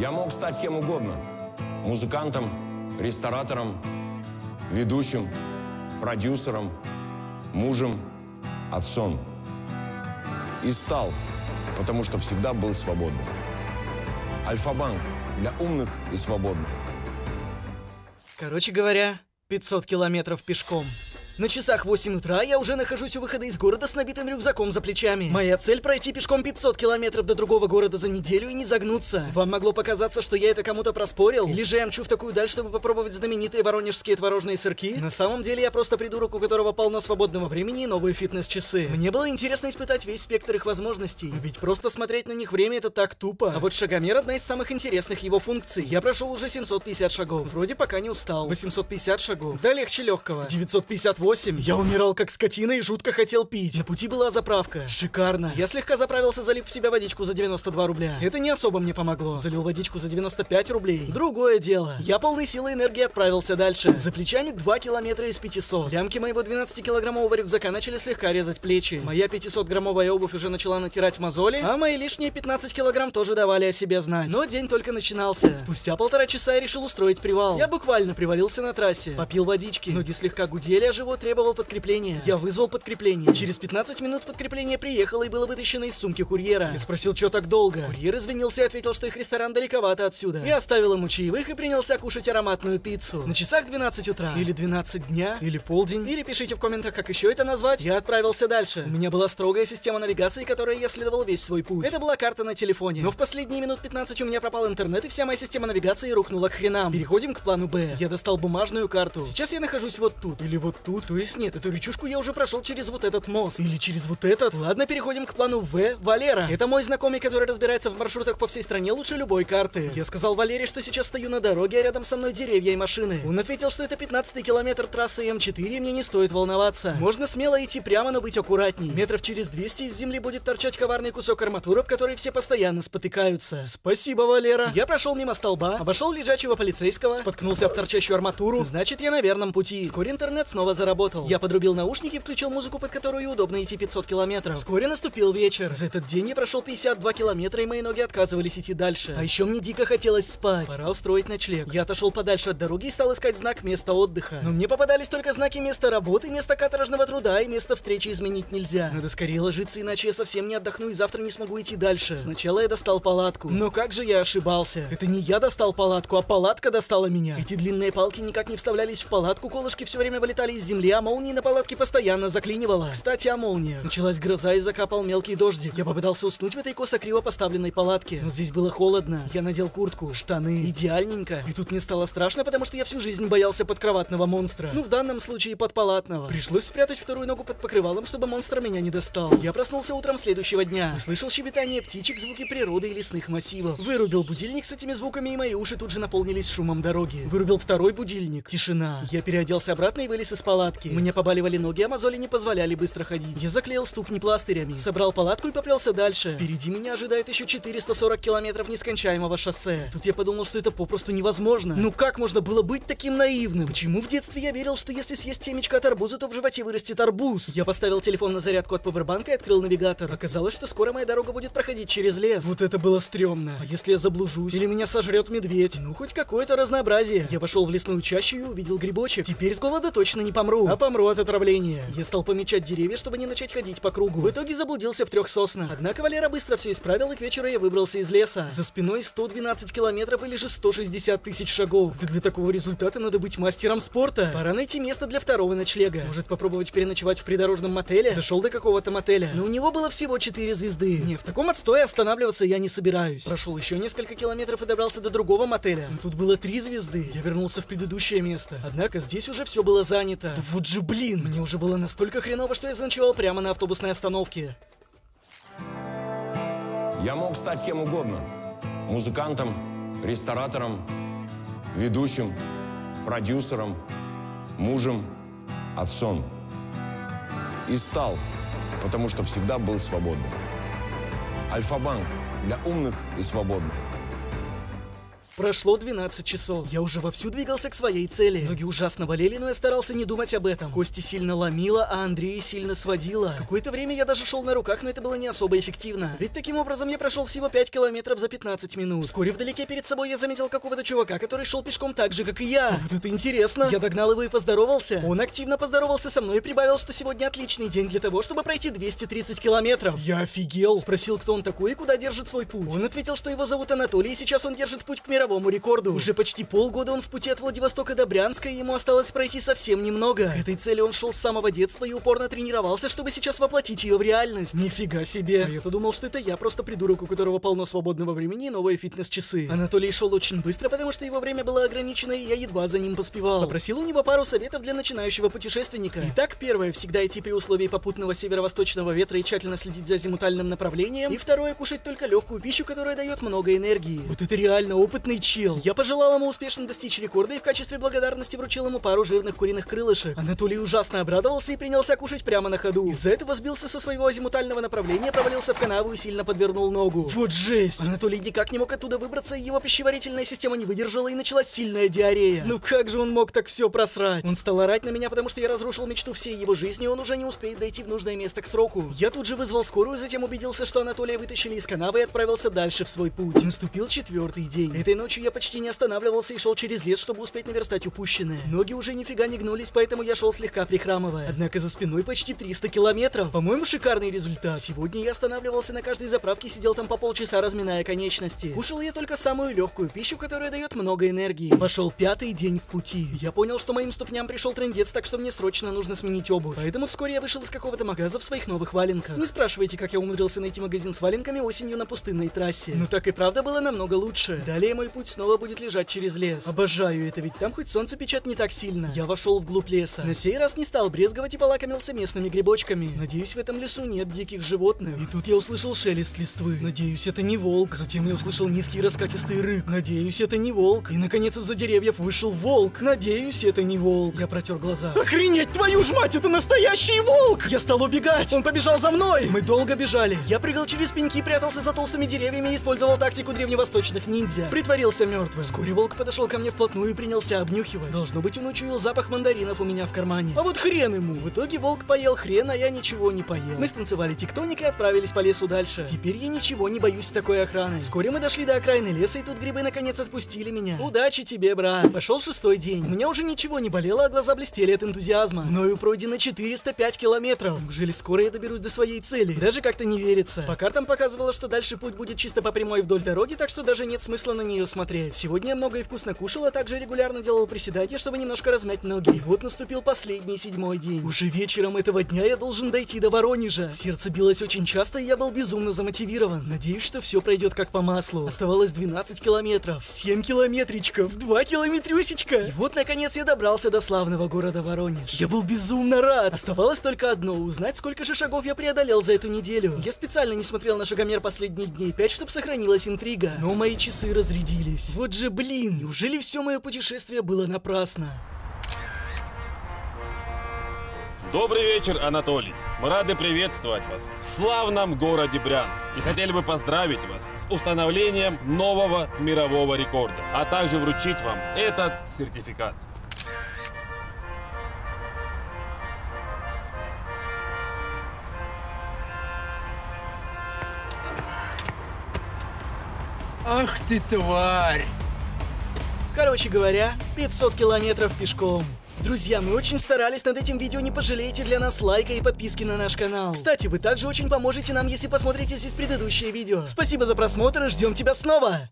Я мог стать кем угодно. Музыкантом, ресторатором, ведущим, продюсером, мужем, отцом. И стал, потому что всегда был свободным. Альфа-банк для умных и свободных. Короче говоря, 500 километров пешком. На часах 8 утра я уже нахожусь у выхода из города с набитым рюкзаком за плечами. Моя цель пройти пешком 500 километров до другого города за неделю и не загнуться. Вам могло показаться, что я это кому-то проспорил? Или же я мчу в такую даль, чтобы попробовать знаменитые воронежские творожные сырки? На самом деле я просто придурок, у которого полно свободного времени и новые фитнес-часы. Мне было интересно испытать весь спектр их возможностей. Ведь просто смотреть на них время это так тупо. А вот шагомер одна из самых интересных его функций. Я прошел уже 750 шагов. Вроде пока не устал. 850 шагов. Да легче легкого. 958. Я умирал как скотина и жутко хотел пить. На пути была заправка. Шикарно. Я слегка заправился, залив в себя водичку за 92 рубля. Это не особо мне помогло. Залил водичку за 95 рублей. Другое дело. Я полной силой энергии отправился дальше. За плечами 2 километра из 500. Лямки моего 12-килограммового рюкзака начали слегка резать плечи. Моя 500-граммовая обувь уже начала натирать мозоли, а мои лишние 15 килограмм тоже давали о себе знать. Но день только начинался. Спустя полтора часа я решил устроить привал. Я буквально привалился на трассе. Попил водички. Ноги слегка гудели, а живот требовал подкрепления. Я вызвал подкрепление. Через 15 минут подкрепление приехало и было вытащено из сумки курьера. Я спросил, что так долго. Курьер извинился и ответил, что их ресторан далековато отсюда. Я оставил ему чаевых и принялся кушать ароматную пиццу. На часах 12 утра. Или 12 дня. Или полдень. Или пишите в комментах, как еще это назвать. Я отправился дальше. У меня была строгая система навигации, которой я следовал весь свой путь. Это была карта на телефоне. Но в последние минут 15 у меня пропал интернет, и вся моя система навигации рухнула к хренам. Переходим к плану Б. Я достал бумажную карту. Сейчас я нахожусь вот тут. Или вот тут. То есть нет, эту речушку я уже прошел через вот этот мост. Или через вот этот. Ладно, переходим к плану В. Валера. Это мой знакомый, который разбирается в маршрутах по всей стране лучше любой карты. Я сказал Валере, что сейчас стою на дороге, а рядом со мной деревья и машины. Он ответил, что это 15 километр трассы М4, и мне не стоит волноваться. Можно смело идти прямо, но быть аккуратней. Метров через 200 из земли будет торчать коварный кусок арматуры, об который все постоянно спотыкаются. Спасибо, Валера. Я прошел мимо столба, обошел лежачего полицейского, споткнулся об торчащую арматуру. Значит, я на верном пути. Вскоре интернет снова заработал. Я подрубил наушники и включил музыку, под которую удобно идти 500 километров. Вскоре наступил вечер. За этот день я прошел 52 километра, и мои ноги отказывались идти дальше. А еще мне дико хотелось спать. Пора устроить ночлег. Я отошел подальше от дороги и стал искать знак места отдыха. Но мне попадались только знаки места работы, места каторжного труда и места встречи изменить нельзя. Надо скорее ложиться, иначе я совсем не отдохну и завтра не смогу идти дальше. Сначала я достал палатку. Но как же я ошибался? Это не я достал палатку, а палатка достала меня. Эти длинные палки никак не вставлялись в палатку, колышки все время вылетали из земли, а молнии на палатке постоянно заклинивало. Кстати, о молниях. Началась гроза и закапал мелкий дождик. Я попытался уснуть в этой косо-криво поставленной палатке. Но здесь было холодно. Я надел куртку, штаны. Идеальненько. И тут мне стало страшно, потому что я всю жизнь боялся подкроватного монстра. Ну, в данном случае подпалатного. Пришлось спрятать вторую ногу под покрывалом, чтобы монстр меня не достал. Я проснулся утром следующего дня. Слышал щебетание птичек, звуки природы и лесных массивов. Вырубил будильник с этими звуками, и мои уши тут же наполнились шумом дороги. Вырубил второй будильник. Тишина. Я переоделся обратно и вылез из палатки. Мне побаливали ноги, а мозоли не позволяли быстро ходить. Я заклеил ступни пластырями. Собрал палатку и поплелся дальше. Впереди меня ожидает еще 440 километров нескончаемого шоссе. Тут я подумал, что это попросту невозможно. Ну как можно было быть таким наивным? Почему в детстве я верил, что если съесть семечко от арбуза, то в животе вырастет арбуз? Я поставил телефон на зарядку от павербанка и открыл навигатор. Оказалось, что скоро моя дорога будет проходить через лес. Вот это было стрёмно. А если я заблужусь? Или меня сожрет медведь? Ну, хоть какое-то разнообразие. Я пошел в лесную чащу и увидел грибочек. Теперь с голода точно не помру, а помру от отравления. Я стал помечать деревья, чтобы не начать ходить по кругу. В итоге заблудился в трех соснах. Однако Валера быстро все исправил, и к вечеру я выбрался из леса. За спиной 112 километров или же 160 тысяч шагов. Да для такого результата надо быть мастером спорта. Пора найти место для второго ночлега. Может попробовать переночевать в придорожном мотеле? Дошел до какого-то мотеля. Но у него было всего 4 звезды. Не, в таком отстое останавливаться я не собираюсь. Прошел еще несколько километров и добрался до другого мотеля. Но тут было 3 звезды. Я вернулся в предыдущее место. Однако здесь уже все было занято. Вот же блин, мне уже было настолько хреново, что я заночевал прямо на автобусной остановке. Я мог стать кем угодно. Музыкантом, ресторатором, ведущим, продюсером, мужем, отцом. И стал, потому что всегда был свободным. Альфа-банк для умных и свободных. Прошло 12 часов. Я уже вовсю двигался к своей цели. Ноги ужасно болели, но я старался не думать об этом. Кости сильно ломило, а Андрея сильно сводило. Какое-то время я даже шел на руках, но это было не особо эффективно. Ведь таким образом я прошел всего 5 километров за 15 минут. Вскоре вдалеке перед собой я заметил какого-то чувака, который шел пешком так же, как и я. Вот это интересно. Я догнал его и поздоровался. Он активно поздоровался со мной и прибавил, что сегодня отличный день для того, чтобы пройти 230 километров. Я офигел. Спросил, кто он такой и куда держит свой путь. Он ответил, что его зовут Анатолий, и сейчас он держит путь к мировому рекорду. Уже почти полгода он в пути от Владивостока до Брянска, и ему осталось пройти совсем немного. К этой цели он шел с самого детства и упорно тренировался, чтобы сейчас воплотить ее в реальность. Нифига себе. А я-то думал, что это я просто придурок, у которого полно свободного времени и новые фитнес-часы. Анатолий шел очень быстро, потому что его время было ограничено, и я едва за ним поспевал. Попросил у него пару советов для начинающего путешественника. Итак, первое, всегда идти при условии попутного северо-восточного ветра и тщательно следить за азимутальным направлением. И второе, кушать только легкую пищу, которая дает много энергии. Вот это реально опытный чел. Я пожелал ему успешно достичь рекорда и в качестве благодарности вручил ему пару жирных куриных крылышек. Анатолий ужасно обрадовался и принялся кушать прямо на ходу. Из-за этого сбился со своего азимутального направления, провалился в канаву и сильно подвернул ногу. Вот жесть! Анатолий никак не мог оттуда выбраться, и его пищеварительная система не выдержала и началась сильная диарея. Ну как же он мог так все просрать? Он стал орать на меня, потому что я разрушил мечту всей его жизни, и он уже не успеет дойти в нужное место к сроку. Я тут же вызвал скорую, затем убедился, что Анатолия вытащили из канавы и отправился дальше в свой путь. Наступил четвертый день. Этой ночью я почти не останавливался и шел через лес, чтобы успеть наверстать упущенное. Ноги уже нифига не гнулись, поэтому я шел слегка прихрамывая. Однако за спиной почти 300 километров. По-моему, шикарный результат. Сегодня я останавливался на каждой заправке и сидел там по полчаса, разминая конечности. Кушал я только самую легкую пищу, которая дает много энергии. Пошел пятый день в пути. Я понял, что моим ступням пришел трендец, так что мне срочно нужно сменить обувь. Поэтому вскоре я вышел из какого-то магаза в своих новых валенках. Не спрашивайте, как я умудрился найти магазин с валенками осенью на пустынной трассе. Но так и правда было намного лучше. Далее мой путь снова будет лежать через лес. Обожаю это, ведь там хоть солнце печет не так сильно. Я вошел вглубь леса. На сей раз не стал брезговать и полакомился местными грибочками. Надеюсь, в этом лесу нет диких животных. И тут я услышал шелест листвы. Надеюсь, это не волк. Затем я услышал низкий раскатистый рык. Надеюсь, это не волк. И наконец из-за деревьев вышел волк. Надеюсь, это не волк. Я протер глаза. Охренеть, твою ж мать, это настоящий волк! Я стал убегать. Он побежал за мной. Мы долго бежали. Я прыгал через пеньки, прятался за толстыми деревьями и использовал тактику древневосточных ниндзя. Притворился мертвым. Вскоре волк подошел ко мне вплотную и принялся обнюхивать. Должно быть, он учуял запах мандаринов у меня в кармане. А вот хрен ему. В итоге волк поел хрен, а я ничего не поел. Мы станцевали тектоник и отправились по лесу дальше. Теперь я ничего не боюсь такой охраны. Вскоре мы дошли до окраины леса, и тут грибы наконец отпустили меня. Удачи тебе, брат. Пошел шестой день. У меня уже ничего не болело, а глаза блестели от энтузиазма. Мною пройдено 405 километров. Неужели скоро я доберусь до своей цели? Даже как-то не верится. По картам показывало, что дальше путь будет чисто по прямой вдоль дороги, так что даже нет смысла на нее смотреть. Сегодня я много и вкусно кушал, а также регулярно делал приседания, чтобы немножко размять ноги. И вот наступил последний седьмой день. Уже вечером этого дня я должен дойти до Воронежа. Сердце билось очень часто, и я был безумно замотивирован. Надеюсь, что все пройдет как по маслу. Оставалось 12 километров, 7 километричков, 2 километрюсечка. И вот, наконец, я добрался до славного города Воронеж. Я был безумно рад. Оставалось только одно, узнать, сколько же шагов я преодолел за эту неделю. Я специально не смотрел на шагомер последние дней 5, чтобы сохранилась интрига. Но мои часы разрядились. Вот же, блин, неужели все мое путешествие было напрасно? Добрый вечер, Анатолий. Мы рады приветствовать вас в славном городе Брянск и хотели бы поздравить вас с установлением нового мирового рекорда, а также вручить вам этот сертификат. Ах ты тварь! Короче говоря, 500 километров пешком. Друзья, мы очень старались над этим видео, не пожалейте для нас лайка и подписки на наш канал. Кстати, вы также очень поможете нам, если посмотрите здесь предыдущее видео. Спасибо за просмотр и ждем тебя снова!